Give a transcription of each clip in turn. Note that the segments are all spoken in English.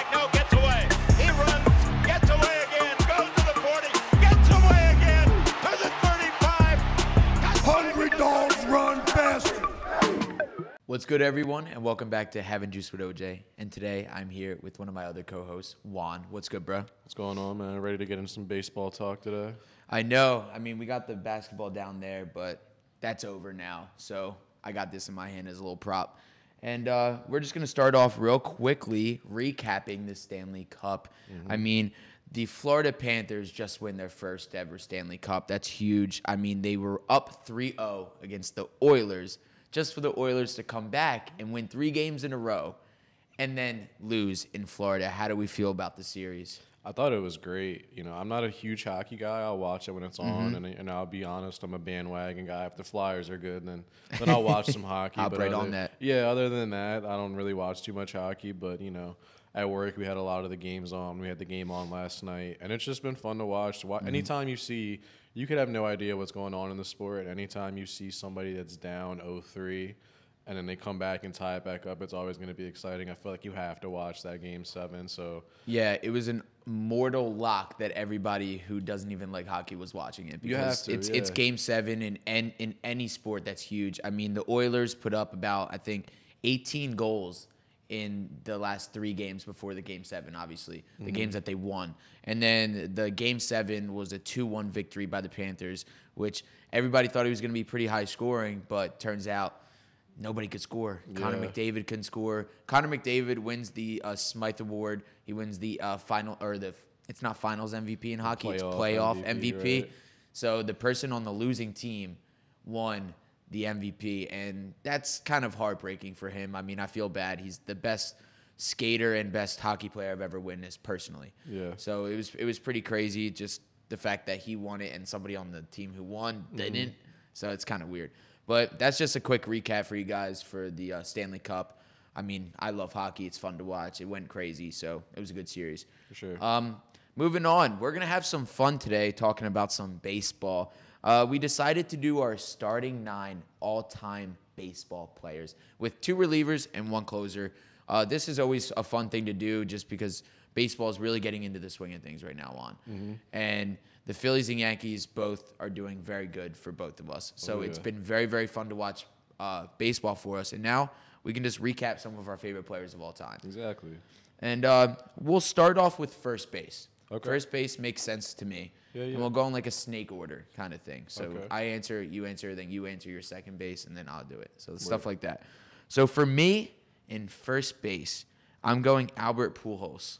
Pagnell gets away. He runs, gets away again, goes to the 40, gets away again to the 35. Hungry dogs run faster. What's good, everyone, and welcome back to Having Juice with OJ. And today I'm here with one of my other co-hosts, Juan. What's good, bro? What's going on, man? Ready to get into some baseball talk today? I know. I mean, we got the basketball down there, but that's over now. So I got this in my hand as a little prop. And uh, we're just going to start off real quickly recapping the Stanley Cup. I mean, the Florida Panthers just win their first ever Stanley Cup. That's huge. I mean, they were up 3 0 against the Oilers just for the Oilers to come back and win three games in a row and then lose in Florida. How do we feel about the series? I thought it was great. You know, I'm not a huge hockey guy. I'll watch it when it's Mm-hmm. on, and, and I'll be honest, I'm a bandwagon guy. If the Flyers are good, then then I'll watch some hockey. Hop but right other- on that. Yeah, other than that, I don't really watch too much hockey. But you know, at work we had a lot of the games on. We had the game on last night, and it's just been fun to watch. Wa- Mm-hmm. Anytime you see, you could have no idea what's going on in the sport. Anytime you see somebody that's down 0-3 and then they come back and tie it back up, it's always going to be exciting. I feel like you have to watch that game seven. So Yeah, it was an mortal lock that everybody who doesn't even like hockey was watching it because to, it's it's game seven in en, in any sport that's huge. I mean, the Oilers put up about I think 18 goals in the last three games before the game seven. Obviously, the Mm-hmm. games that they won, and then the game seven was a two-one victory by the Panthers, which everybody thought it was going to be pretty high scoring, but turns out. Nobody could score. Connor Yeah. McDavid couldn't score. Connor McDavid wins the uh, Smythe Award. He wins the uh, final or the it's not Finals MVP in hockey. it's playoff playoff MVP, MVP. right. So the person on the losing team won the MVP, and that's kind of heartbreaking for him. I mean, I feel bad. He's the best skater and best hockey player I've ever witnessed personally. Yeah. So it was it was pretty crazy just the fact that he won it and somebody on the team who won didn't. So it's kind of weird. But that's just a quick recap for you guys for the uh, Stanley Cup. I mean, I love hockey. It's fun to watch. It went crazy, so it was a good series. For sure. Um, moving on, we're gonna have some fun today talking about some baseball. Uh, we decided to do our starting nine all-time baseball players with two relievers and one closer. Uh, this is always a fun thing to do, just because baseball is really getting into the swing of things right now. On and the Phillies and Yankees both are doing very good for both of us. So Oh, it's yeah. been very very fun to watch uh, baseball for us. And now we can just recap some of our favorite players of all time. exactly. And uh, we'll start off with first base. Okay. First base makes sense to me. Yeah, yeah. And we'll go in like a snake order kind of thing. So Okay. I answer, you answer, then you answer your second base, and then I'll do it. So stuff like that. So for me, in first base, I'm going Albert Pujols.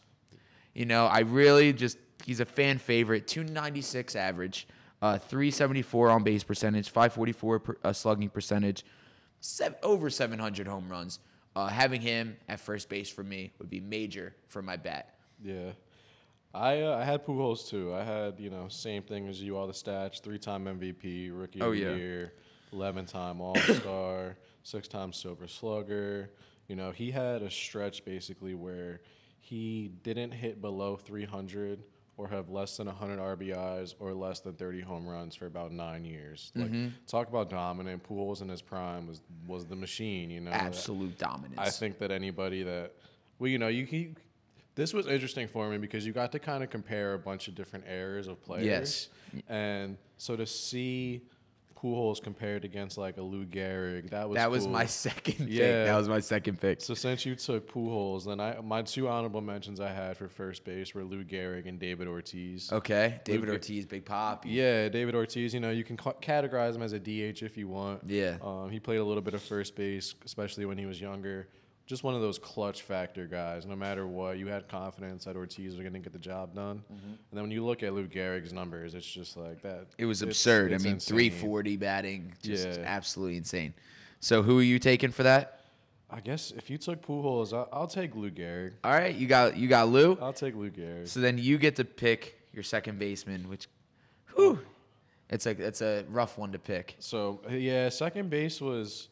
You know, I really just he's a fan favorite. 296 average, uh, 374 on base percentage, 544 per, uh, slugging percentage, sev- over 700 home runs. Uh, having him at first base for me would be major for my bat. Yeah. I uh, I had Pujols too. I had you know same thing as you, all the stats: three-time MVP, Rookie Oh, of the yeah. Year, eleven-time All-Star, six-time Silver Slugger. You know he had a stretch basically where he didn't hit below 300 or have less than 100 RBIs or less than 30 home runs for about nine years. Like Mm-hmm. talk about dominant. Pujols in his prime was was the machine. You know, Absolute dominance. I think that anybody that, well, you know, you can. This was interesting for me because you got to kind of compare a bunch of different eras of players. Yes. And so to see Pujols compared against like a Lou Gehrig, that was that was cool. my second pick. Yeah. That was my second pick. So since you took Pujols, then I my two honorable mentions I had for first base were Lou Gehrig and David Ortiz. Okay, David Luke- Ortiz, Big Pop. Yeah, David Ortiz. You know, you can ca- categorize him as a DH if you want. Yeah. Um, he played a little bit of first base, especially when he was younger. Just one of those clutch factor guys. No matter what, you had confidence that Ortiz was going to get the job done. Mm-hmm. And then when you look at Lou Gehrig's numbers, it's just like that. It was It's- absurd. it's I mean, insane. 340 batting, just Yeah. absolutely insane. So who are you taking for that? I guess if you took Pujols, I'll, I'll take Lou Gehrig. All right, you got you got Lou. I'll take Lou Gehrig. So then you get to pick your second baseman, which, whew, it's a it's a rough one to pick. So yeah, second base was.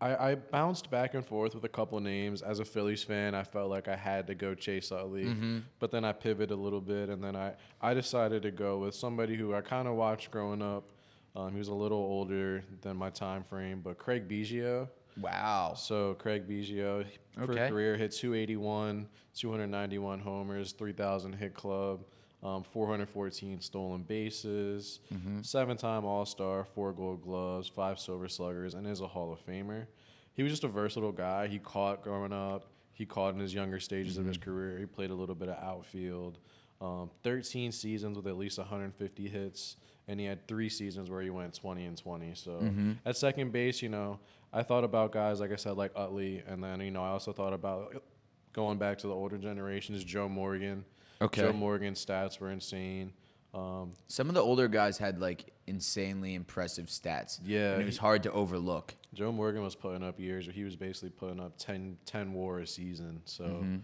I, I bounced back and forth with a couple names. As a Phillies fan, I felt like I had to go Chase Utley, Mm-hmm. but then I pivoted a little bit, and then I, I decided to go with somebody who I kind of watched growing up. Um, he was a little older than my time frame, but Craig Biggio. Wow. So Craig Biggio for Okay. career hit 281, 291 homers, 3,000 hit club, um, 414 stolen bases, Mm-hmm. seven-time All-Star, four Gold Gloves, five Silver Sluggers, and is a Hall of Famer. He was just a versatile guy. He caught growing up. He caught in his younger stages of Mm-hmm. his career. He played a little bit of outfield. Um, 13 seasons with at least 150 hits, and he had three seasons where he went 20 and 20. So Mm-hmm. at second base, you know, I thought about guys like I said, like Utley, and then you know I also thought about going back to the older generations, Joe Morgan. Okay. Joe Morgan's stats were insane. Um, Some of the older guys had like insanely impressive stats. Yeah, And it was hard to overlook. Joe Morgan was putting up years where he was basically putting up 10, 10 war a season. So Mm-hmm.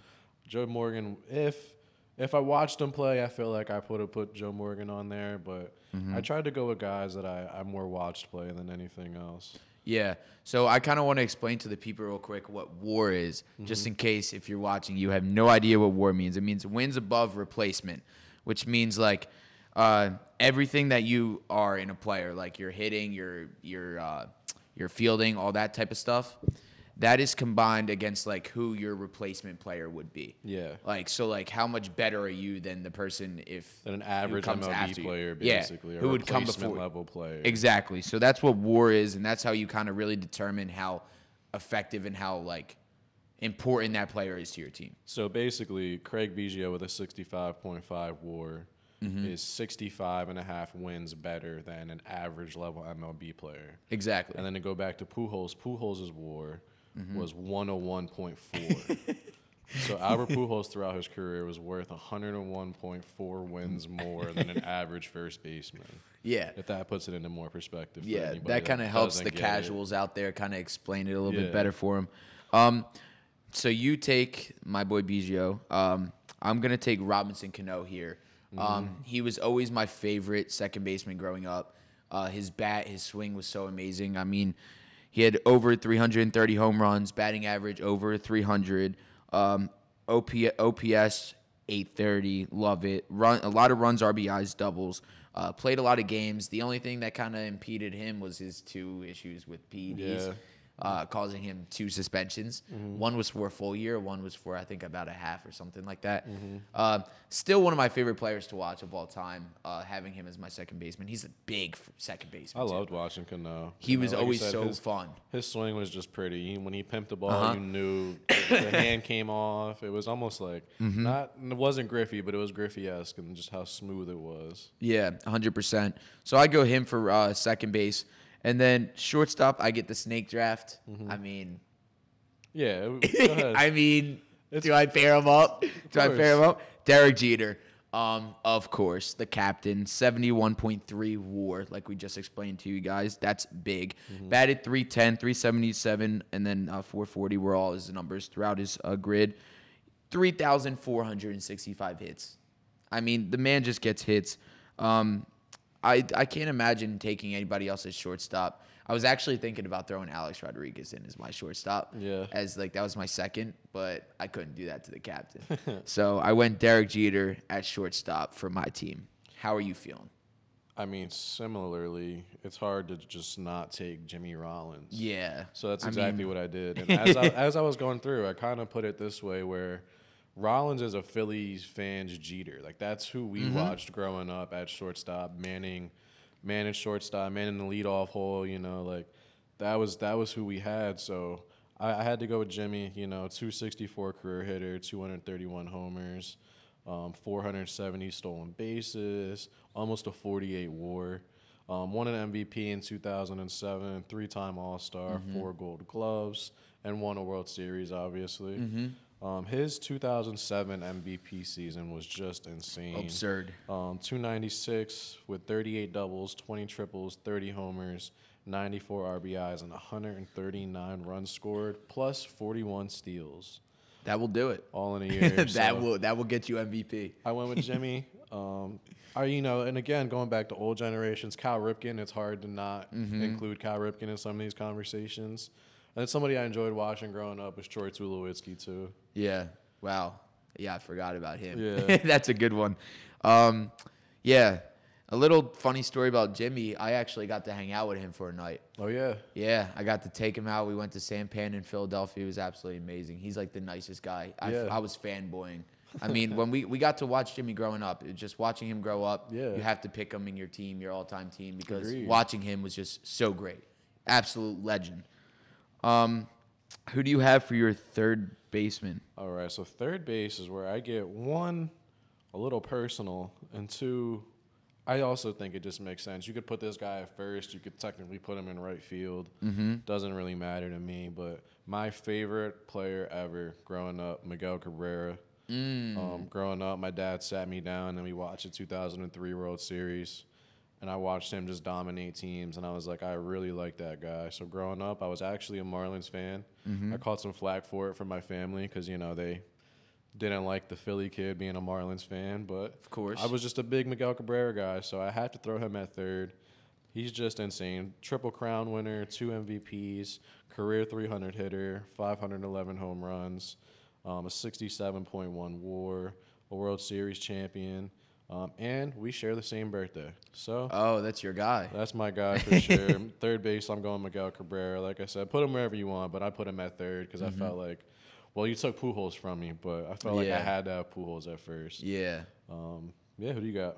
Joe Morgan, if if I watched him play, I feel like I would have put Joe Morgan on there. But Mm-hmm. I tried to go with guys that I, I more watched play than anything else. Yeah. So I kind of want to explain to the people real quick what war is, Mm-hmm. just in case if you're watching, you have no idea what war means. It means wins above replacement, which means like uh, everything that you are in a player, like your hitting, your your uh, your fielding, all that type of stuff. That is combined against like who your replacement player would be. Yeah. Like so, like how much better are you than the person if Than an average MLB player, Yeah, basically, a who would come before level player. Exactly. So that's what war is, and that's how you kind of really determine how effective and how like important that player is to your team. So basically, Craig Biggio with a 65.5 war Mm-hmm. is 65 and a half wins better than an average level MLB player. Exactly. And then to go back to Pujols, Pujols' is war Mm-hmm. was 101.4. so Albert Pujols throughout his career was worth 101.4 wins more than an average first baseman. yeah. If that puts it into more perspective. Yeah, anybody that kind of helps the get it. casuals out there kind of explain it a little Yeah. bit better for them. Um, so you take my boy Biggio. Um, I'm gonna take Robinson Cano here. Mm-hmm. Um, he was always my favorite second baseman growing up. Uh, his bat, his swing was so amazing. I mean, he had over 330 home runs, batting average over 300, um, OP, OPS 830. Love it. Run a lot of runs, RBIs, doubles. Uh, played a lot of games. The only thing that kind of impeded him was his two issues with PEDs, Yeah. Uh, causing him two suspensions. One was for a full year. One was for I think about a half or something like that. Uh, still one of my favorite players to watch of all time. Uh, having him as my second baseman. He's a big second baseman. I too. loved watching Cano. He You know, was like always said, so his- fun. His swing was just pretty. When he pimped the ball, Uh-huh. you knew the, hand came off. It was almost like Mm-hmm. not. It wasn't Griffey, but it was Griffey esque, and just how smooth it was. Yeah, 100%. So I go him for uh, second base. And then shortstop, I get the snake draft. I mean, Yeah. I mean, It's- do I pair him up? Do I pair him up? Derek Jeter, um, of course, the captain, 71.3 WAR, like we just explained to you guys. That's big. Mm-hmm. Batted 310, 377, and then uh, 440 were all his numbers throughout his uh, grid. 3,465 hits. I mean, the man just gets hits. Um, I I can't imagine taking anybody else's shortstop. I was actually thinking about throwing Alex Rodriguez in as my shortstop. Yeah. As like that was my second, but I couldn't do that to the captain. so I went Derek Jeter at shortstop for my team. How are you feeling? I mean, similarly, it's hard to just not take Jimmy Rollins. Yeah. So that's I exactly mean- what I did. And as I, as I was going through, I kind of put it this way where Rollins is a Phillies fan's Jeter. Like that's who we Mm-hmm. watched growing up at shortstop, Manning, Manning shortstop, Manning the leadoff hole. You know, like that was that was who we had. So I, I had to go with Jimmy. You know, 264 career hitter, 231 homers, um, 470 stolen bases, almost a 48 WAR. Um, won an MVP in 2007, three-time All-Star, four Gold Gloves, and won a World Series. Obviously, um, his 2007 MVP season was just insane. Absurd. Um, 296 with 38 doubles, 20 triples, 30 homers, 94 RBIs, and 139 runs scored, plus 41 steals, That will do it. all in a year. that So will that will get you MVP. I went with Jimmy. Um, I, you know, and again, going back to old generations, Cal Ripken. It's hard to not Mm-hmm. include Cal Ripken in some of these conversations. And then somebody I enjoyed watching growing up was Troy Tulowitzki too. Yeah. Wow. Yeah, I forgot about him. Yeah. That's a good one. Um, yeah. A little funny story about Jimmy. I actually got to hang out with him for a night. Oh yeah. Yeah, I got to take him out. We went to Sampan in Philadelphia. It was absolutely amazing. He's like the nicest guy. I, Yeah. I was fanboying. I mean, when we, we got to watch Jimmy growing up, just watching him grow up, Yeah. you have to pick him in your team, your all time team, because Agreed. watching him was just so great. Absolute legend. Um, who do you have for your third baseman? All right. So third base is where I get one, a little personal, and two, I also think it just makes sense. You could put this guy at first. You could technically put him in right field. Mm-hmm. Doesn't really matter to me. But my favorite player ever growing up, Miguel Cabrera. Um, growing up, my dad sat me down and we watched the 2003 World Series. And I watched him just dominate teams, and I was like, I really like that guy. So growing up, I was actually a Marlins fan. I caught some flack for it from my family because you know they didn't like the Philly kid being a Marlins fan, but of course. I was just a big Miguel Cabrera guy, so I had to throw him at third. He's just insane. Triple crown winner, two MVPs, career 300 hitter, 511 home runs, um, a 67.1 WAR, a World Series champion, um, and we share the same birthday. So Oh, that's your guy. that's my guy for sure. third base, I'm going Miguel Cabrera. Like I said, put him wherever you want, but I put him at third because I felt like, well, you took Pujols from me, but I felt like I Yeah. had to have Pujols at first. Yeah. Um, yeah, who do you got?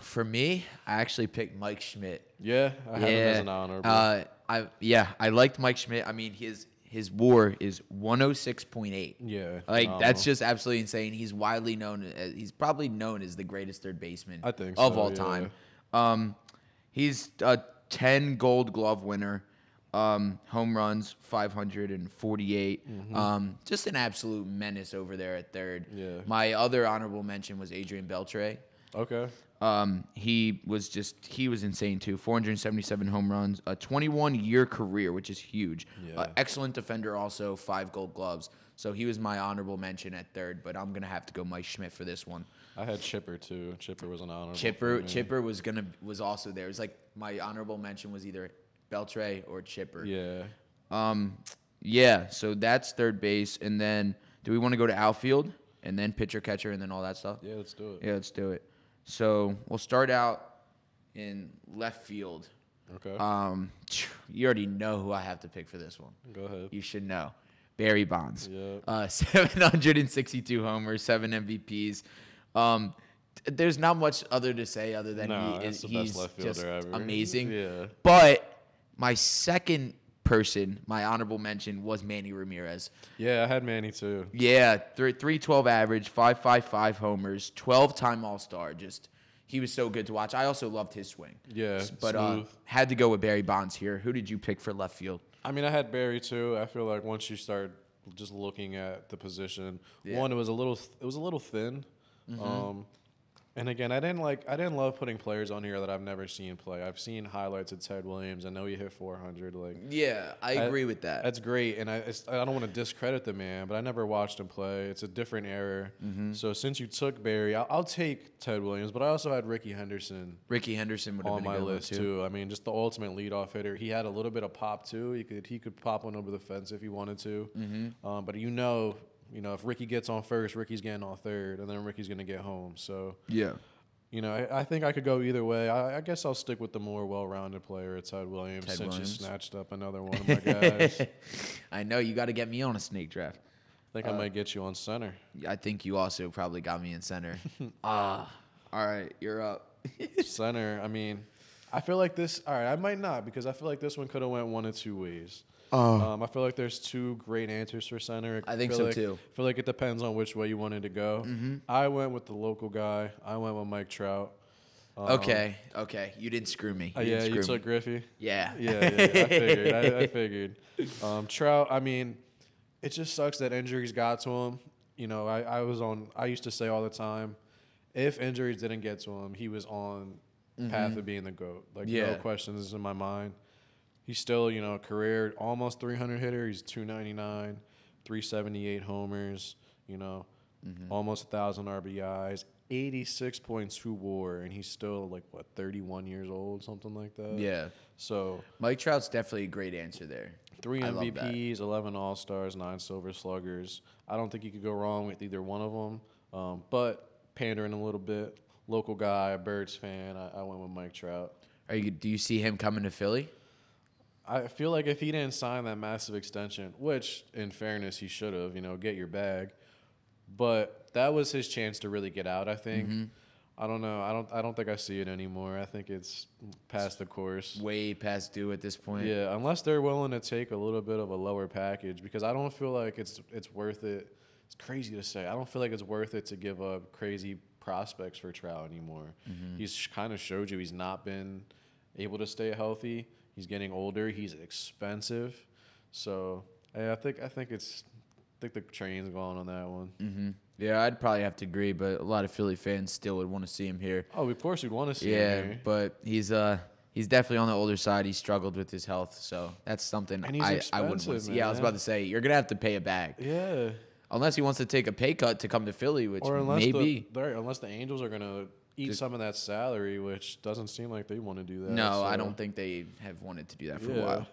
For me, I actually picked Mike Schmidt. Yeah, I have him as an honorable. Uh, I yeah, I liked Mike Schmidt. I mean, his his WAR is 106.8. yeah, Like that's just absolutely insane. He's widely known as he's probably known as the greatest third baseman I think of so, all yeah. time. Um, he's a 10 Gold Glove winner. Um, home runs 548. Um, just an absolute menace over there at third. Mm-hmm. Yeah. My other honorable mention was Adrian Beltre. Okay. Um, he was just he was insane too. 477 home runs, a 21 year career, which is huge. Uh, excellent defender, also five Gold Gloves. So he was my honorable mention at third, but I'm gonna have to go Mike Schmidt for this one. I had Chipper too. Chipper was an honorable. Chipper. Chipper was gonna was also there. It was like my honorable mention was either Beltre or Chipper. Yeah. Um, yeah. So that's third base, and then do we want to go to outfield and then pitcher catcher and then all that stuff? Yeah, let's do it. Yeah, let's do it. So we'll start out in left field. Okay. Um, you already know who I have to pick for this one. Go ahead. You should know. Barry Bonds. Yeah. Uh, 762 homers, seven MVPs. Um, there's not much other to say other than No, he is he's left just amazing. Yeah. But my second person, my honorable mention was Manny Ramirez. Yeah, I had Manny too. Yeah, three three twelve average, five five five homers, twelve time All Star. Just he was so good to watch. I also loved his swing. Yeah, but uh, smooth. had to go with Barry Bonds here. Who did you pick for left field? I mean, I had Barry too. I feel like once you start just looking at the position, Yeah. Mm-hmm. one it was a little it was a little thin. Um, and again, I didn't like I didn't love putting players on here that I've never seen play. I've seen highlights of Ted Williams. I know he hit 400. Like Yeah, I I- agree with that. that's great, and I it's, I don't want to discredit the man, but I never watched him play. It's a different era. Mm-hmm. So since you took Barry, I'll, I'll take Ted Williams, but I also had Rickey Henderson Rickey Henderson would have on been my list too. I mean, just the ultimate leadoff hitter. He had a little bit of pop too. He could he could pop one over the fence if he wanted to. Mm-hmm. Um, but you know, you know, if Ricky gets on first, Ricky's getting on third, and then Ricky's gonna get home. So Yeah. you know, I, I think I could go either way. I, I guess I'll stick with the more well-rounded player, Ted Williams, Ted since Williams. you snatched up another one of my guys. I know you got to get me on a snake draft. I think Uh, I might get you on center. I think you also probably got me in center. Ah, all right, you're up. center. I mean, I feel like this. All right, I might not because I feel like this one could have went one of two ways. Um, I feel like there's two great answers for center. I think feel so, like- too. I feel like it depends on which way you wanted to go. I went with the local guy. I went with Mike Trout. Um, okay, okay, you didn't screw me. uh, yeah, didn't you screw took me. Griffey. Yeah. Yeah, yeah, I figured. I, I figured. Um, Trout, I mean, it just sucks that injuries got to him. You know, I, I was on. I used to say all the time, if injuries didn't get to him, he was on path of being the goat. Like no questions in my mind. He's still, you know, career almost 300 hitter. He's 299, 378 homers. You know, almost a thousand RBIs, 86.2 WAR, and he's still like what 31 years old, something like that. Yeah. So Mike Trout's definitely a great answer there. three I love that. MVPs, 11 All Stars, nine Silver Sluggers. I don't think you could go wrong with either one of them. Um, but pandering a little bit, local guy, a Birds fan, I, I went with Mike Trout. Are you? Do you see him coming to Philly? I feel like if he didn't sign that massive extension, which in fairness he should have, you know, get your bag, but that was his chance to really get out. I think. Mm-hmm. I don't know. I don't. I don't think I see it anymore. I think it's past the course. Way past due at this point. Yeah, unless they're willing to take a little bit of a lower package, because I don't feel like it's it's worth it. It's crazy to say. I don't feel like it's worth it to give up crazy prospects for Trout anymore. He's kind of showed you he's not been able to stay healthy. He's getting older. He's expensive. So hey, I think I think it's I think the train's gone on that one. Yeah, I'd probably have to agree, but a lot of Philly fans still would want to see him here. Oh, of course we'd want to see Yeah, him Yeah, but he's uh he's definitely on the older side. He struggled with his health, so that's something I, I wouldn't want to see. Yeah, I was about to say you're gonna have to pay a bag Yeah. unless he wants to take a pay cut to come to Philly, which or unless maybe. the unless the Angels are gonna eat some of that salary, which doesn't seem like they want to do that. no, I don't think they have wanted to do that for Yeah. a while.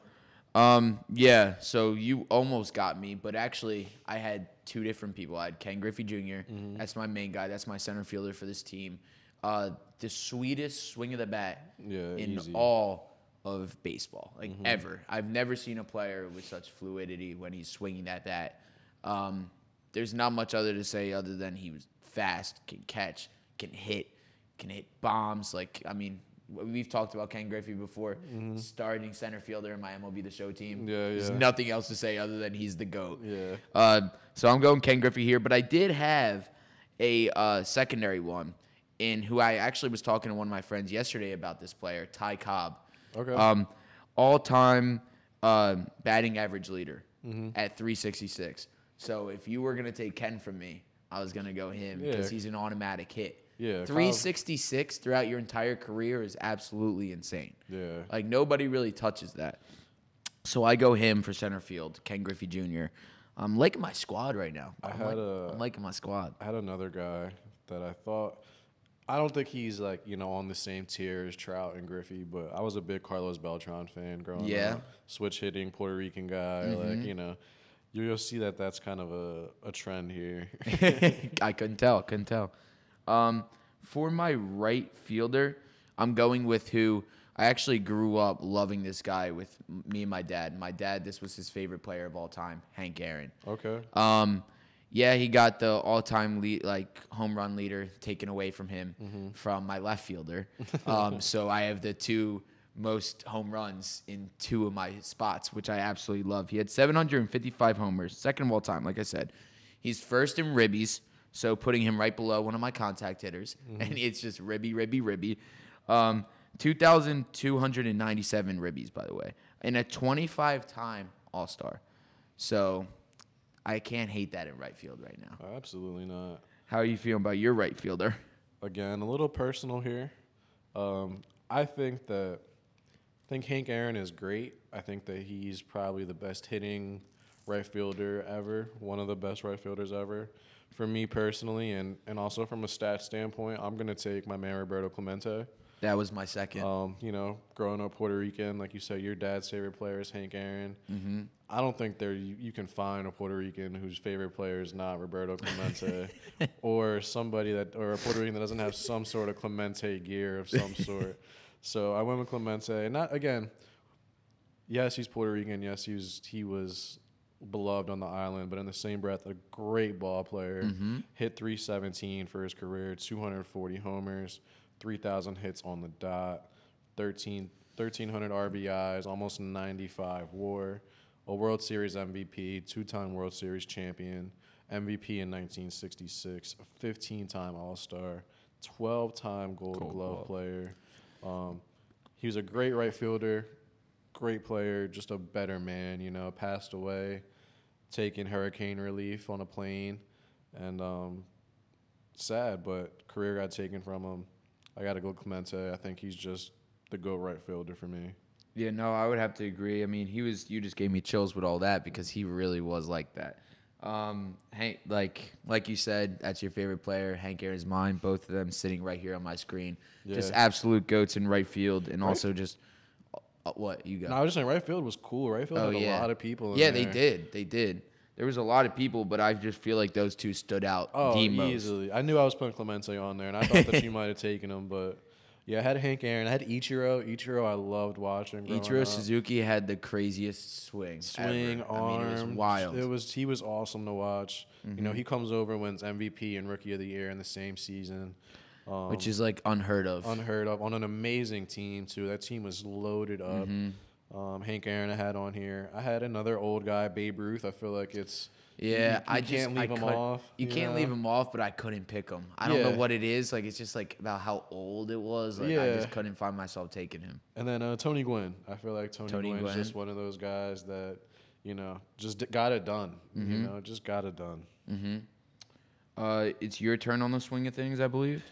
Um, yeah, so you almost got me, but actually, I had two different people. I had Ken Griffey junior Mm-hmm. That's my main guy. That's my center fielder for this team. Uh, the sweetest swing of the bat Yeah, in easy. Mm-hmm. all of baseball, like ever. I've never seen a player with such fluidity when he's swinging that bat. Um, there's not much other to say other than he was fast, can catch, can hit, can hit bombs. Like I mean, we've talked about Ken Griffey before, starting center fielder in my MLB The Show team. Mm-hmm. Yeah, There's yeah. nothing else to say other than he's the goat. Yeah. Uh, so I'm going Ken Griffey here, but I did have a uh, secondary one in who I actually was talking to one of my friends yesterday about this player, Ty Cobb. Okay. Um, all-time uh, batting average leader Mm-hmm. at 366. So if you were gonna take Ken from me, I was gonna go him because Yeah. he's an automatic hit. Yeah, Cobb- 366 throughout your entire career is absolutely insane. Yeah. Like nobody really touches that. So I go him for center field, Ken Griffey Jr. I'm liking my squad right now. I I'm, had like- a- I'm liking my squad. I had another guy that I thought. I don't think he's like you know on the same tier as Trout and Griffey, but I was a big Carlos Beltran fan growing up. Yeah. Mm-hmm. up. Switch hitting Puerto Rican guy, like you know, you'll see that that's kind of a, a trend here. I couldn't tell. Couldn't tell. Um, for my right fielder, I'm going with who I actually grew up loving this guy with me and my dad. My dad, this was his favorite player of all time, Hank Aaron. okay. Um, yeah, he got the all-time lead, like home run leader taken away from him from my left fielder. Um, so I have the two most home runs in two of my spots, which I absolutely love. He had 755 homers, second of all time. Like I said, he's first in ribbies, so putting him right below one of my contact hitters, and it's just ribby, ribby, ribby. Um, 2,297 ribbies, by the way, and a 25-time All-Star. So I can't hate that in right field right now. Absolutely not. How are you feeling about your right fielder? Again, a little personal here. Um, I think that I think Hank Aaron is great. I think that he's probably the best hitting right fielder ever, one of the best right fielders ever. For me personally, and, and also from a stat standpoint, I'm gonna take my man Roberto Clemente. That was my second. Um, you know, growing up Puerto Rican, like you said, your dad's favorite player is Hank Aaron. Mm-hmm. I don't think there you, you can find a Puerto Rican whose favorite player is not Roberto Clemente, or somebody that or a Puerto Rican that doesn't have some sort of Clemente gear of some sort. So I went with Clemente, and not again. Yes, he's Puerto Rican. Yes, he was he was beloved on the island, but in the same breath, a great ball player. Hit 317 for his career, 240 homers, 3,000 hits on the dot, 13, 1,300 RBIs, almost 95 WAR, a World Series MVP, two-time World Series champion, MVP in 1966, a 15-time All-Star, 12-time Gold, Glove, player. Um, he was a great right fielder, great player, just a better man. You know, passed away, taking hurricane relief on a plane, and um, sad, but career got taken from him. I got to go Clemente. I think he's just the go right fielder for me. Yeah, no, I would have to agree. I mean, he was. You just gave me chills with all that because he really was like that. Um, Hank, like like you said, that's your favorite player. Hank Aaron's mine. Both of them sitting right here on my screen. Just absolute goats in right field, and also just uh, what you got. No, I was just saying right field was cool. Right field Oh had a lot of people. Yeah, they did. They did. there was a lot of people, but I just feel like those two stood out Oh, the most. easily. I knew I was putting Clemente on there, and I thought that you might have taken him, but yeah, I had Hank Aaron. I had Ichiro. Ichiro, I loved watching. Ichiro up. Suzuki had the craziest swing. swing, ever. arm. I mean, it was wild. Mm-hmm. It was he was awesome to watch. You know, he comes over and wins MVP and Rookie of the Year in the same season. Um, which is like unheard of. unheard of on an amazing team too. That team was loaded up. Mm-hmm. Um, Hank Aaron I had on here. I had another old guy, Babe Ruth. I feel like it's yeah, you, I can't just leave I him couldn't- off. You can't know? leave him off, but I couldn't pick him. I don't know what it is. Like it's just like about how old it was. Like I just couldn't find myself taking him. And then uh, Tony Gwynn. I feel like Tony, Tony Gwynn's just one of those guys that you know just d- got it done. You Mm-hmm. know, just got it done. Uh, it's your turn on the swing of things, I believe.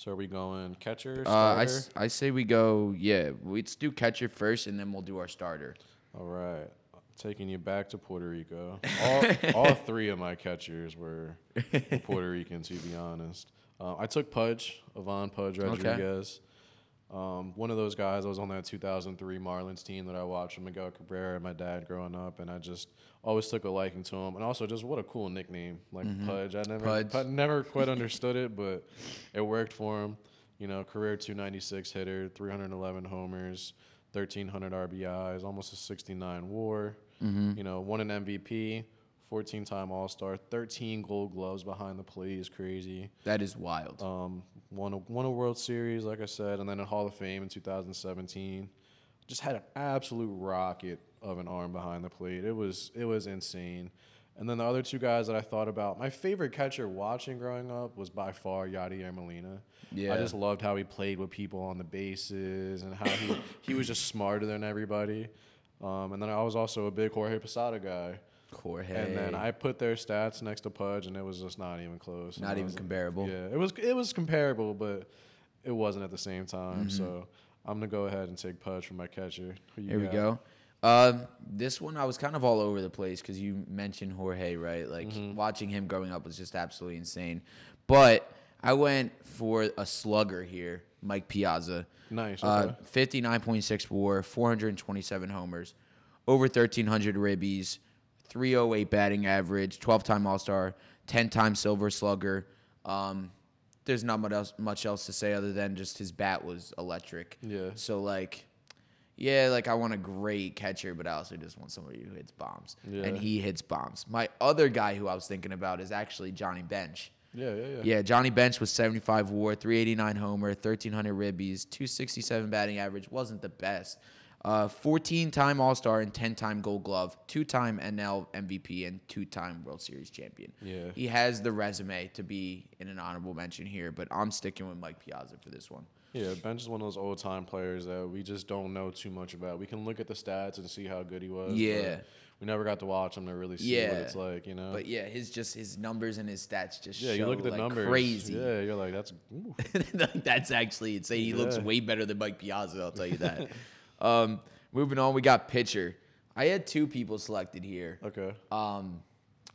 So are we going catcher? Uh, I, I say we go. Yeah, let's do catcher first, and then we'll do our starter. All right. Taking you back to Puerto Rico. All, all three of my catchers were Puerto Rican, to be honest. Uh, I took Pudge, Ivan Pudge Rodriguez. Um, one of those guys, I was on that 2003 Marlins team that I watched with Miguel Cabrera and my dad growing up, and I just always took a liking to him. And also, just what a cool nickname, like Pudge. I never, Pudge. Pud- never quite understood it, but it worked for him. You know, career 296 hitter, 311 homers, 1,300 RBIs, almost a 69 WAR. You know, won an MVP, 14 time All Star, 13 Gold Gloves behind the plate is crazy. That is wild. Um, won a won a World Series, like I said, and then a Hall of Fame in 2017. Just had an absolute rocket of an arm behind the plate. It was it was insane. And then the other two guys that I thought about, my favorite catcher watching growing up was by far Yadier Molina. Yeah. I just loved how he played with people on the bases and how he he was just smarter than everybody. Um, and then I was also a big Jorge Posada guy. Jorge. And then I put their stats next to Pudge, and it was just not even close. Not even comparable. Yeah, it was it was comparable, but it wasn't at the same time. Mm-hmm. So I'm gonna go ahead and take Pudge for my catcher. Here we go. Um, this one I was kind of all over the place because you mentioned Jorge, right? Like Mm-hmm. watching him growing up was just absolutely insane. But I went for a slugger here, Mike Piazza. Nice, Uh, 59.6 WAR, 427 homers, over 1,300 ribbies, 308 batting average, 12-time All-Star, 10-time Silver Slugger. Um, there's not much else, much else to say other than just his bat was electric. Yeah. So like, yeah, like I want a great catcher, but I also just want somebody who hits bombs, Yeah. and he hits bombs. My other guy who I was thinking about is actually Johnny Bench. Yeah, yeah, yeah. Yeah, Johnny Bench was 75 WAR, 389 homer, 1300 ribbies, 267 batting average. Wasn't the best. Uh, 14 time All Star and 10 time Gold Glove, two time NL MVP, and two time World Series champion. Yeah. He has the resume to be in an honorable mention here, but I'm sticking with Mike Piazza for this one. Yeah, Bench is one of those old time players that we just don't know too much about. We can look at the stats and see how good he was. Yeah. we never got to watch him to really see what it's like, you know. But yeah, his just his numbers and his stats just yeah, show you look at the like numbers. crazy. Yeah, you're like, that's. That's actually insane. He looks way better than Mike Piazza, I'll tell you that. um, moving on, we got pitcher. I had two people selected here. okay. Um,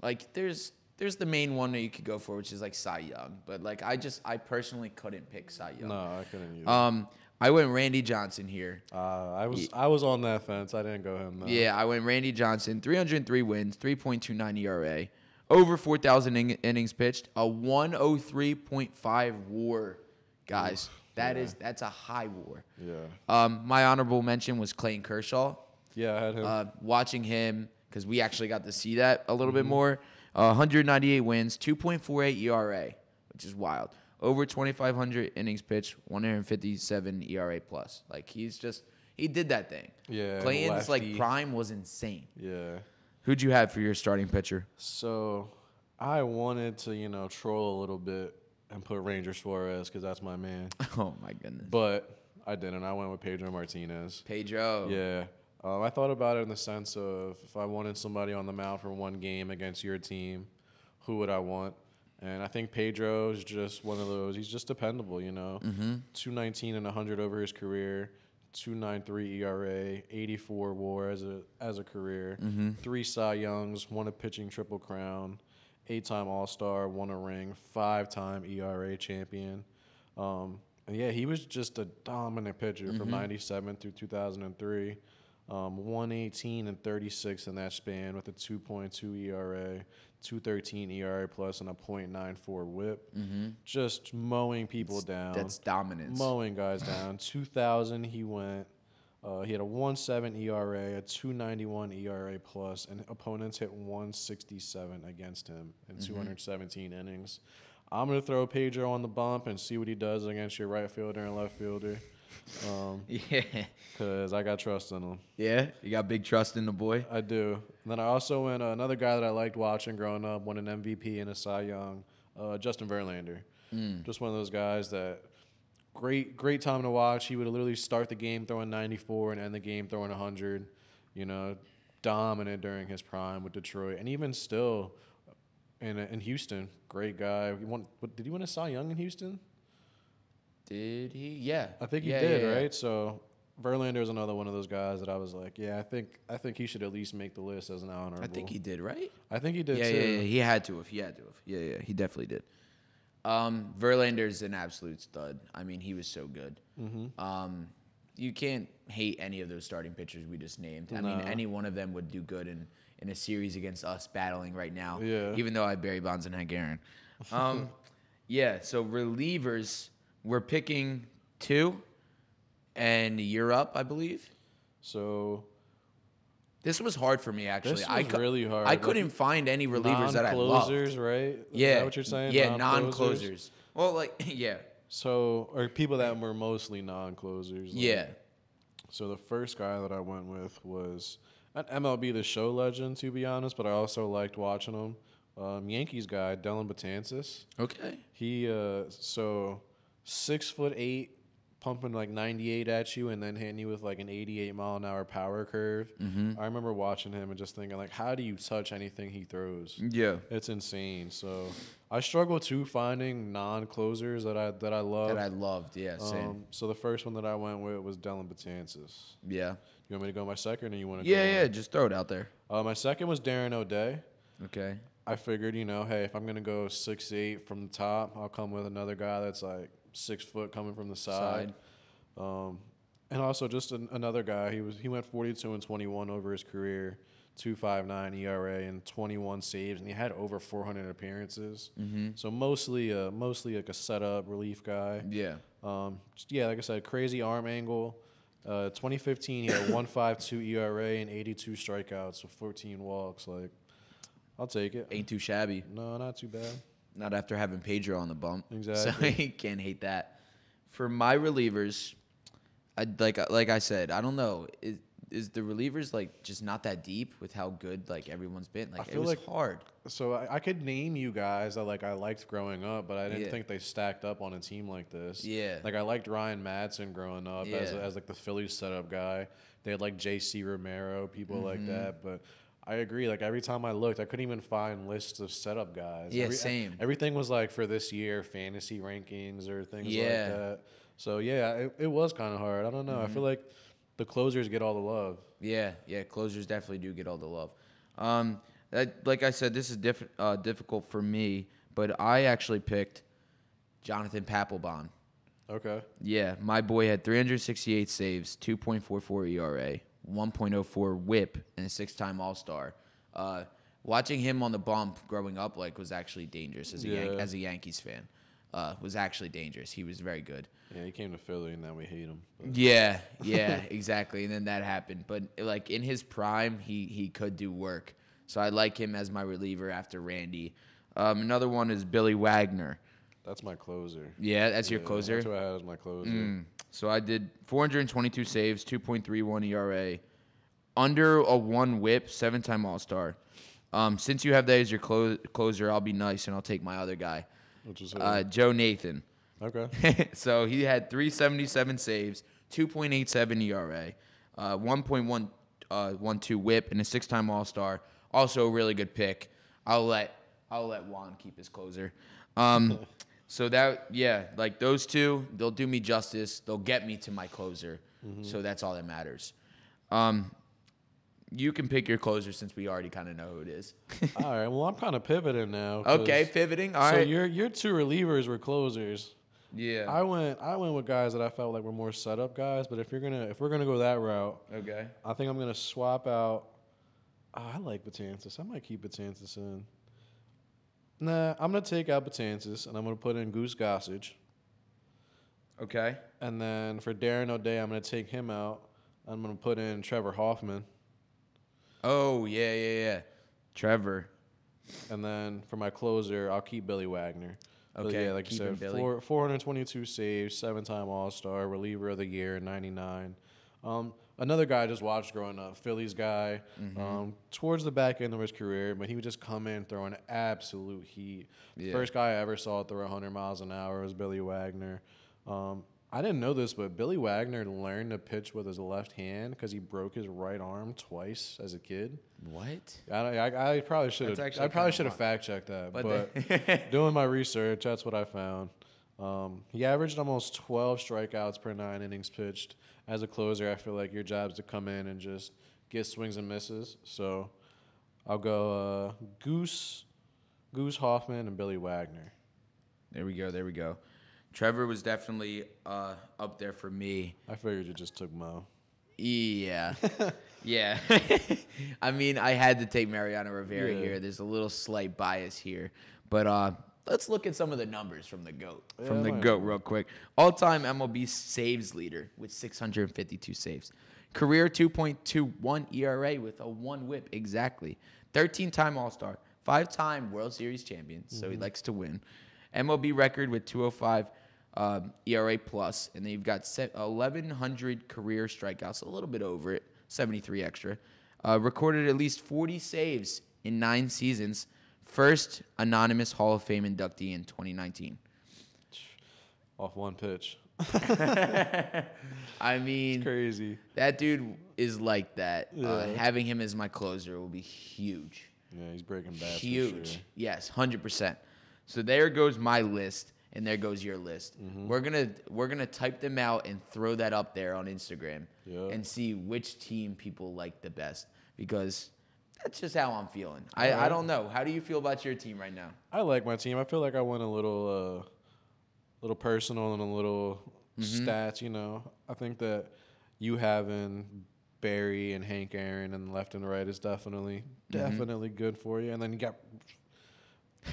like there's there's the main one that you could go for, which is like Cy Young. But like I just I personally couldn't pick Cy Young. No, I couldn't either. Um, I went Randy Johnson here. uh, I was I was on that fence. I didn't go him though. Yeah, I went Randy Johnson, 303 wins, 3.29 ERA, over 4,000 in- innings pitched, a 103.5 WAR, guys. That is that's a high WAR. Yeah. Um, my honorable mention was Clayton Kershaw. Yeah, I had him. Uh, watching him because we actually got to see that a little bit more. Uh, 198 wins, 2.48 ERA, which is wild. Over 2,500 innings pitched, 157 ERA plus. Like he's just he did that thing. Yeah, Clayton's like prime was insane. yeah. Who'd you have for your starting pitcher? So I wanted to, you know, troll a little bit and put Ranger Suarez because that's my man. Oh my goodness. But I didn't. I went with Pedro Martinez. Pedro. Yeah. Um, I thought about it in the sense of if I wanted somebody on the mound for one game against your team, who would I want? And I think Pedro is just one of those. He's just dependable, you know. Mm-hmm. 219 and 100 over his career, 293 ERA, 84 WAR as a as a career, three Cy Youngs, won a pitching triple crown, eight-time All-Star, won a ring, five-time ERA champion. Um, and yeah, he was just a dominant pitcher from '97 through 2003. Um, 118 and 36 in that span with a 2.2 ERA, 213 ERA plus, and a .94 WHIP. Just mowing people down. That's dominance. Mowing guys down. 2000 he went. Uh, he had a 1.7 ERA, a 291 ERA plus, and opponents hit 167 against him in 217 innings. I'm gonna throw Pedro on the bump and see what he does against your right fielder and left fielder, Yeah. because I got trust in him. Yeah. You got big trust in the boy. I do. And then I also went uh, another guy that I liked watching growing up, won an MVP and a Cy Young, uh, Justin Verlander. Just one of those guys that great, great time to watch. He would literally start the game throwing 94 and end the game throwing 100. You know, dominant during his prime with Detroit, and even still in in Houston, great guy. He won. What, did he win a Cy Young in Houston? Did he? Yeah. I think he Yeah, did, yeah, yeah. right? So Verlander is another one of those guys that I was like, yeah, I think I think he should at least make the list as an honorable. I think he did, right? I think he did Yeah, too. yeah, yeah. He had to have. He had to have. Yeah, yeah. He definitely did. Um, Verlander's an absolute stud. I mean, he was so good. Mm-hmm. Um, you can't hate any of those starting pitchers we just named. I mean, any one of them would do good in, in a series against us battling right now. Yeah. Even though I have Barry Bonds and Hank Aaron. Um, yeah. So relievers, we're picking two, and you're up, I believe. So This was hard for me actually. This I was cou- really hard. I couldn't find any relievers that I loved. non-closers, right? Is Yeah. that what you're saying? Yeah, non-closers. Well, like yeah, So, or people that were mostly non-closers. like- yeah. So the first guy that I went with was an MLB The Show legend, to be honest, but I also liked watching him. Um, Yankees guy, Dellin Betances. Okay. He uh, so six foot eight, pumping like 98 at you, and then hitting you with like an 88 mile an hour power curve. Mm-hmm. I remember watching him and just thinking like, how do you touch anything he throws? Yeah. It's insane. So I struggle too finding non-closers that I that I love. That I loved. Yeah. Same. um, so the first one that I went with was Dellin Betances. yeah. You want me to go my second, or you want to? Yeah. go Yeah. Just throw it out there. Uh, my second was Darren O'Day. Okay. I figured, you know, hey, if I'm gonna go six eight from the top, I'll come with another guy that's like six foot coming from the side. Um, and also just an, another guy. He was he went 42 and 21 over his career, 2.59 ERA and 21 saves, and he had over 400 appearances. Mm-hmm. So mostly, uh, mostly like a setup relief guy. Yeah. Um, just- yeah, like I said, crazy arm angle. Uh, 2015, he had 152 ERA and 82 strikeouts with 14 walks. Like, I'll take it. Ain't too shabby. No, not too bad. Not after having Pedro on the bump. Exactly. So you can't hate that. For my relievers, I like like I said, I don't know. Is is the relievers like just not that deep with how good like everyone's been? Like it feel was like- hard. So I, I could name you guys that like I liked growing up, but I didn't Yeah. think they stacked up on a team like this. Yeah. Like I liked Ryan Madson growing up as, Yeah. as like the Phillies setup guy. They had like J.C. Romero, people like Mm-hmm. that. But I agree. Like every time I looked, I couldn't even find lists of setup guys. Yeah, Every- same. Everything was like for this year, fantasy rankings or things Yeah. like that. So yeah, it, it was kind of hard. I don't know. Mm-hmm. I feel like the closers get all the love. Yeah, yeah, closers definitely do get all the love. Um, that, like I said, this is diff- uh, difficult for me, but I actually picked Jonathan Papelbon. Okay. Yeah, my boy had 368 saves, 2.44 ERA, 1.04 WHIP, and a six-time All-Star. Uh, watching him on the bump growing up like was actually dangerous as a Yan- as a Yankees fan. Uh, was actually dangerous. He was very good. Yeah, he came to Philly and now we hate him. But Yeah, yeah, exactly. And then that happened. But like in his prime, he he could do work. So I like him as my reliever after Randy. Um, another one is Billy Wagner. that's my closer. Yeah, that's your closer. That's what I had as my closer. Mm. So I did 422 saves, 2.31 ERA, under a one WHIP, seven time All Star. Um, since you have that as your clo- closer, I'll be nice and I'll take my other guy, Which is uh, Joe Nathan. okay. so he had 377 saves, 2.87 ERA, uh, 1.1 uh, 1-2 WHIP, and a six-time All-Star. Also a really good pick. I'll let I'll let Juan keep his closer. Um, so that yeah, like those two, they'll do me justice. They'll get me to my closer. So that's all that matters. Um, you can pick your closer since we already kind of know who it is. All right. Well, I'm kind of pivoting now. okay, pivoting. All right. so your your two relievers were closers. Yeah. I went I went with guys that I felt like were more setup guys. But if you're gonna if we're gonna go that route, okay. I think I'm gonna swap out. Ah, I like Betances. I might keep Betances in. Nah, I'm gonna take out Betances and I'm gonna put in Goose Gossage. Okay. And then for Darren O'Day, I'm gonna take him out. I'm gonna put in Trevor Hoffman. Oh yeah, yeah, yeah. Trevor. And then for my closer, I'll keep Billy Wagner. Okay, yeah, like you said, Billy. four, 422 saves, seven-time All-Star, reliever of the year, 99. Um, another guy I just watched growing up, Phillies guy. Mm-hmm. Um, towards the back end of his career, but he would just come in throwing absolute heat. Yeah. First guy I ever saw throw 100 miles an hour was Billy Wagner. Um, I didn't know this, but Billy Wagner learned to pitch with his left hand because he broke his right arm twice as a kid. What? I, I, I probably should That's have. actually I probably should have fact checked that. But But, doing my research, that's what I found. Um, he averaged almost 12 strikeouts per nine innings pitched. As a closer, I feel like your job is to come in and just get swings and misses. So I'll go uh, Goose, Goose Hoffman, and Billy Wagner. There we go. There we go. Trevor was definitely uh, up there for me. I figured you just took Mo. Yeah. yeah. I mean, I had to take Mariano Rivera Yeah. here. There's a little slight bias here. But uh, let's look at some of the numbers from the GOAT. from the might GOAT, real quick. All time MLB saves leader with 652 saves. Career 2.21 ERA with a one whip, exactly. 13 time All Star, five time World Series champion, so he likes to win. MLB record with 205 um, ERA plus, and then you've got 1,100 career strikeouts, a little bit over it, 73 extra. Uh, recorded at least 40 saves in nine seasons. First anonymous Hall of Fame inductee in 2019. Off one pitch. I mean, Crazy. that dude is like that. Uh, having him as my closer will be huge. Yeah, he's breaking bad. huge. Sure. Yes, hundred percent. So there goes my list, and there goes your list. Mm-hmm. We're gonna we're gonna type them out and throw that up there on Instagram, Yeah. and see which team people like the best because that's just how I'm feeling. I, I don't know. How do you feel about your team right now? I like my team. I feel like I went a little, uh, little personal and a little Mm-hmm. stats. You know, I think that you having Barry and Hank Aaron and left and right is definitely, Mm-hmm. definitely good for you. And then you got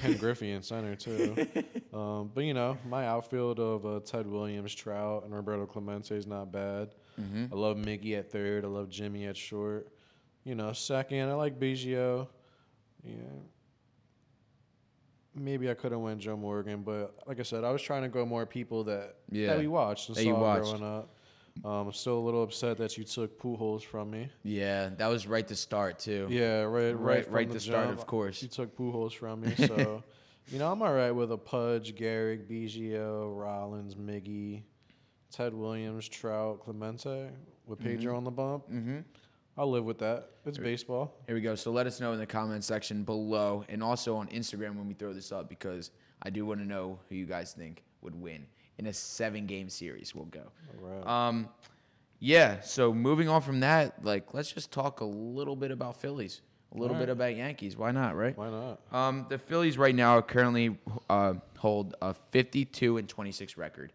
Ken Griffey in center too. um, but you know, my outfield of uh, Ted Williams, Trout, and Roberto Clemente is not bad. Mm-hmm. I love Mickey at third. I love Jimmy at short. You know, second, I like Biggio. Yeah. Maybe I could have went Joe Morgan, but like I said, I was trying to go more people that Yeah. that we watched and That saw watched. growing up. Um, I'm still a little upset that you took Pujols from me. Yeah, that was right to start too. Yeah, right, right, Right- right the to start, of course. You took Pujols from me, so you know I'm all right with a Pudge, Gehrig, Biggio, Rollins, Miggy, Ted Williams, Trout, Clemente with Pedro on the bump. Mm-hmm. I'll live with that. It's baseball. Here we go. So let us know in the comment section below and also on Instagram when we throw this up because I do want to know who you guys think would win in a seven game series. We'll go. All right. Um, yeah. So moving on from that, like let's just talk a little bit about Phillies, a little bit about Yankees. Why not? Right. Why not? Um, the Phillies right now currently uh, hold a 52 and 26 record.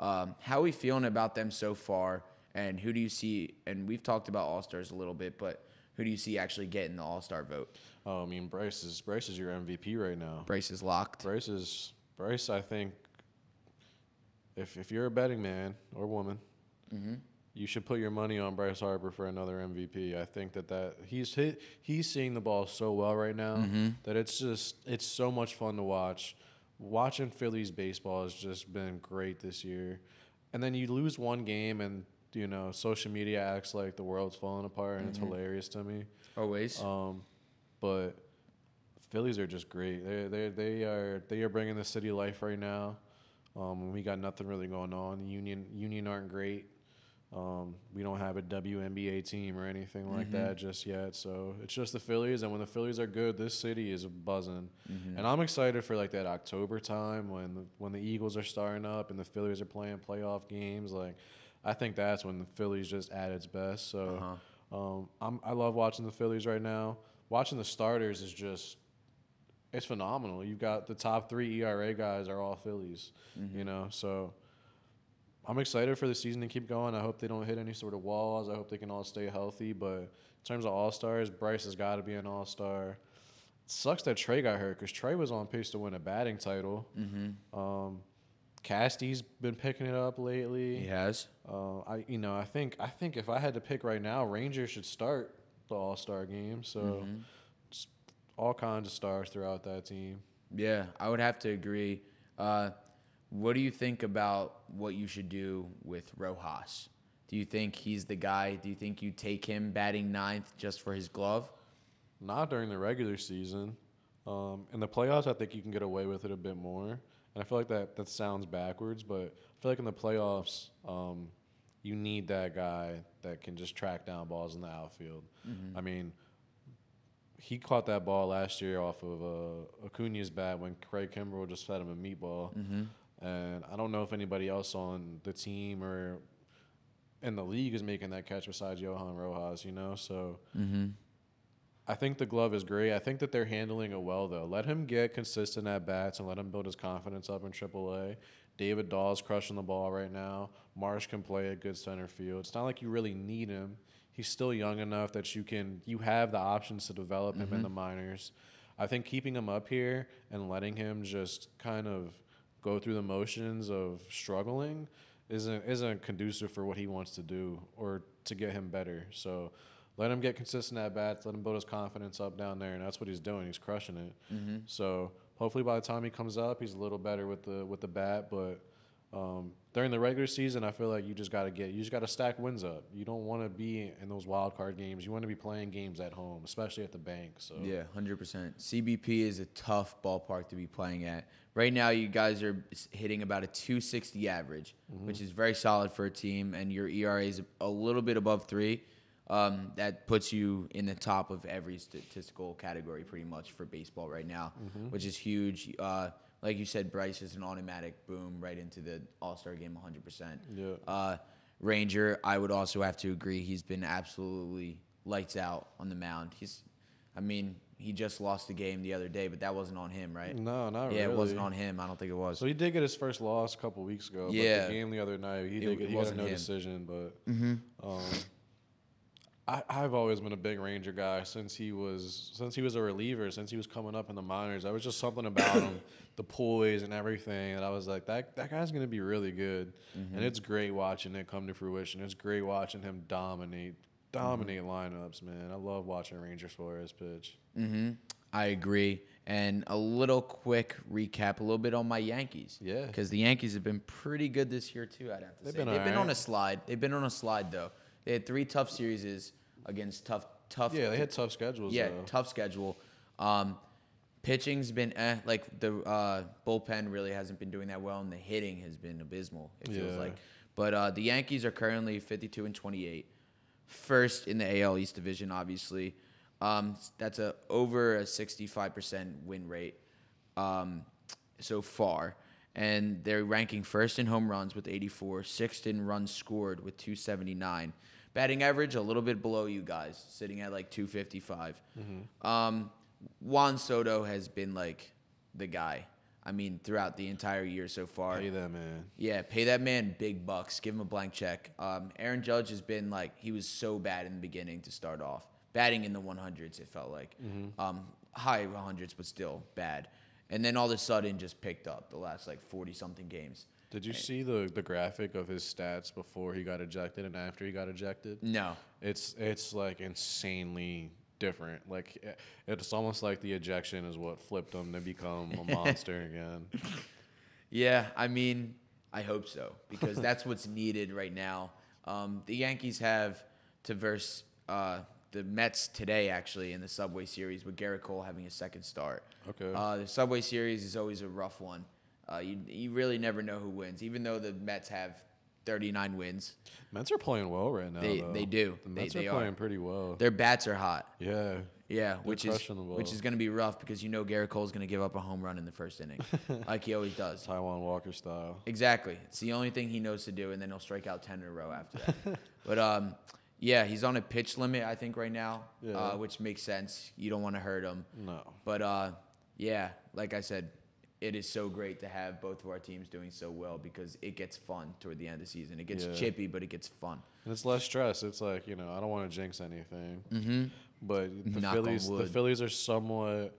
Um, how are we feeling about them so far? And who do you see? And we've talked about All Stars a little bit, but who do you see actually getting the All Star vote? Oh, I mean Bryce is Bryce is your MVP right now. Bryce is locked. Bryce is Bryce. I think if if you're a betting man or woman, Mm-hmm. you should put your money on Bryce Harper for another MVP. I think that that he's hit he's seeing the ball so well right now Mm-hmm. that it's just it's so much fun to watch. Watching Phillies baseball has just been great this year, and then you lose one game and. You know, social media acts like the world's falling apart, and it's Mm-hmm. hilarious to me. Always. Um, but Phillies are just great. They they they are they are bringing the city life right now. Um, we got nothing really going on. Union Union aren't great. Um, we don't have a WNBA team or anything like that just yet. So it's just the Phillies, and when the Phillies are good, this city is buzzing. And I'm excited for like that October time when the, when the Eagles are starting up and the Phillies are playing playoff games. Like, I think that's when the Phillies just at its best. So um, I'm, I love watching the Phillies right now. Watching the starters is just it's phenomenal. You've got the top three ERA guys are all Phillies, Mm-hmm. you know. So I'm excited for the season to keep going. I hope they don't hit any sort of walls. I hope they can all stay healthy. But in terms of all stars, Bryce has got to be an all star. Sucks that Trey got hurt because Trey was on pace to win a batting title. Mm-hmm. Um, Casty's been picking it up lately. He has. Uh, I you know I think I think if I had to pick right now, Rangers should start the All Star game. So just all kinds of stars throughout that team. Yeah, I would have to agree. Uh, what do you think about what you should do with Rojas? Do you think he's the guy? Do you think you take him batting ninth just for his glove? Not during the regular season. Um, in the playoffs, I think you can get away with it a bit more. And I feel like that that sounds backwards, but I feel like in the playoffs, um, you need that guy that can just track down balls in the outfield. I mean, he caught that ball last year off of uh, Acuna's bat when Craig Kimbrel just fed him a meatball. And I don't know if anybody else on the team or in the league is making that catch besides Johan Rojas, you know? So I think the glove is great. I think that they're handling it well, though. Let him get consistent at bats and let him build his confidence up in AAA. David Dahl's crushing the ball right now. Marsh can play a good center field. It's not like you really need him. He's still young enough that you can you have the options to develop him in the mm-hmm. minors. I think keeping him up here and letting him just kind of go through the motions of struggling isn't isn't conducive for what he wants to do or to get him better. So let him get consistent at bats, let him build his confidence up down there, and that's what he's doing. He's crushing it. So hopefully by the time he comes up, he's a little better with the with the bat. But um, during the regular season, I feel like you just got to get you just got to stack wins up. You don't want to be in those wild card games. You want to be playing games at home, especially at the bank. So Yeah, hundred percent. CBP is a tough ballpark to be playing at. Right now, you guys are hitting about a 260 average, which is very solid for a team, and your ERA is a little bit above three. Um, that puts you in the top of every statistical category, pretty much for baseball right now, which is huge. Uh, like you said, Bryce is an automatic boom right into the All Star game, 100. percent Yeah. uh, Ranger, I would also have to agree. He's been absolutely lights out on the mound. He's, I mean, he just lost the game the other day, but that wasn't on him, right? no, not yeah, really. it wasn't on him. I don't think it was. So he did get his first loss a couple weeks ago. Yeah. But the game the other night, he It- did get, it he wasn't no him. Mm-hmm. decision. But um, I, I've always been a big Ranger guy since he was since he was a reliever, since he was coming up in the minors. There was just something about him, the poise and everything, that I was like, that that guy's gonna be really good. Mm-hmm. And it's great watching it come to fruition. It's great watching him dominate dominate Mm-hmm. lineups, man. I love watching Ranger Suarez pitch. hmm I agree. And a little quick recap, a little bit on my Yankees. Yeah. Because the Yankees have been pretty good this year too. I'd have to They've say been they've been alright. on a slide. They've been on a slide though. They had three tough series against tough, tough. Yeah, they had tough schedules. Yeah, though. tough schedule. Um, pitching's been eh, like the uh, bullpen really hasn't been doing that well, and the hitting has been abysmal. It feels Yeah. like. But uh, the Yankees are currently 52 and 28, first in the AL East division. Obviously, um, that's a over a 65% win rate um, so far. And they're ranking first in home runs with 84, sixth in runs scored with 279. Batting average a little bit below you guys, sitting at like 255. Um, Juan Soto has been like the guy. I mean, throughout the entire year so far. Pay that man. Yeah, pay that man big bucks. Give him a blank check. Um, Aaron Judge has been like he was so bad in the beginning to start off, batting in the 100s. It felt like um, high 100s, but still bad. And then all of a sudden, just picked up the last like 40 something games. Did you see the the graphic of his stats before he got ejected and after he got ejected? No, It's it's like insanely different. Like it's almost like the ejection is what flipped him to become a monster again. Yeah, I mean, I hope so because that's what's needed right now. Um, the Yankees have to verse uh, the Mets today, actually, in the Subway Series with Gerrit Cole having his second start. Okay. Uh, the Subway Series is always a rough one. Uh, you, you really never know who wins, even though the Mets have 39 wins. Mets are playing well right now. They- though. they do. The Mets they are are. playing pretty well. Their bats are hot. yeah. Yeah, which is which is going to be rough because you know Gerrit Cole's going to give up a home run in the first inning, like he always does. Taijuan Walker style. Exactly. It's the only thing he knows to do, and then he'll strike out 10 in a row after that. but um, yeah, he's on a pitch limit, I think, right now, Yeah. uh, which makes sense. You don't want to hurt him. No. But uh, yeah, like I said, it is so great to have both of our teams doing so well because it gets fun toward the end of the season. It gets Yeah. chippy, but it gets fun. And it's less stress. It's like you know, I don't want to jinx anything. Mm-hmm. But the Knock Phillies, the. Phillies are somewhat.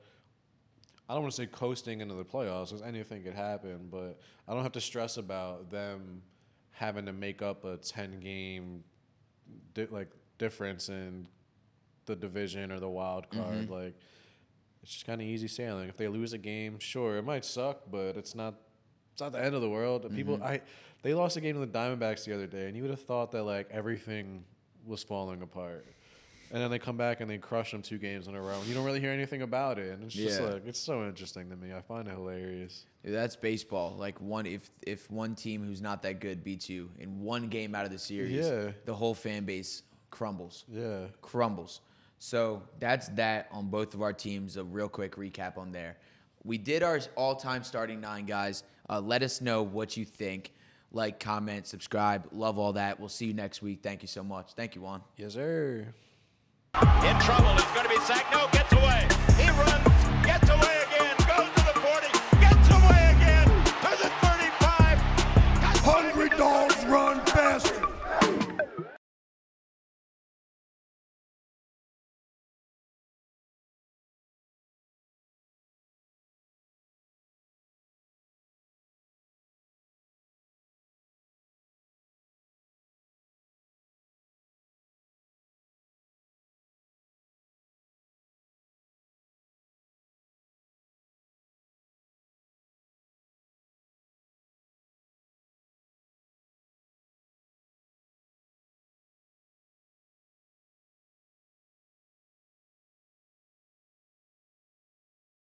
I don't want to say coasting into the playoffs because anything could happen, but I don't have to stress about them having to make up a ten game, di- like difference in the division or the wild card. Like it's just kind of easy sailing. If they lose a game, sure, it might suck, but it's not. It's not the end of the world. People, mm-hmm. I, they lost a game to the Diamondbacks the other day, and you would have thought that like everything was falling apart. And then they come back and they crush them two games in a row. And you don't really hear anything about it, and it's just Yeah. like it's so interesting to me. I find it hilarious. Dude, That's baseball. Like one, if if one team who's not that good beats you in one game out of the series, Yeah. the whole fan base crumbles. Yeah. crumbles. So that's that on both of our teams. A real quick recap on there. We did our all-time starting nine, guys. Uh, let us know what you think. Like, comment, subscribe. Love all that. We'll see you next week. Thank you so much. Thank you, Juan. Yes, sir. In trouble. He's going to be sacked. No, gets away. He runs, gets away